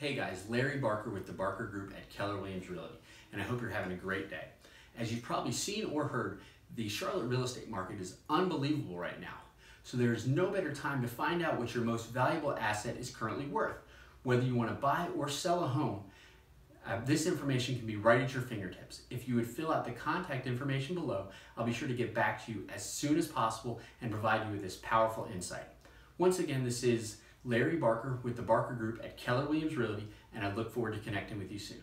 Hey guys, Larry Barker with the Barker Group at Keller Williams Realty, and I hope you're having a great day. As you've probably seen or heard, the Charlotte real estate market is unbelievable right now. So there is no better time to find out what your most valuable asset is currently worth. Whether you want to buy or sell a home, uh, this information can be right at your fingertips. If you would fill out the contact information below, I'll be sure to get back to you as soon as possible and provide you with this powerful insight. Once again, this is Larry Barker with the Barker Group at Keller Williams Realty, and I look forward to connecting with you soon.